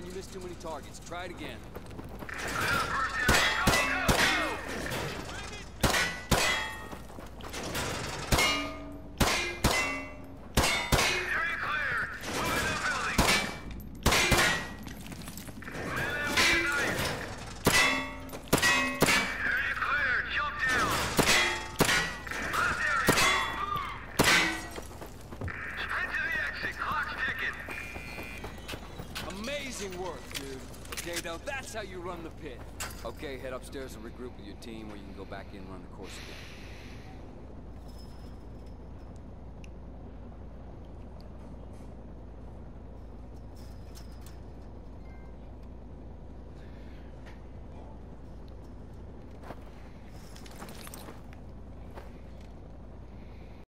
on, you missed too many targets. Try it again. Amazing work, dude. Okay, now that's how you run the pit. Okay, head upstairs and regroup with your team, or you can go back in and run the course again.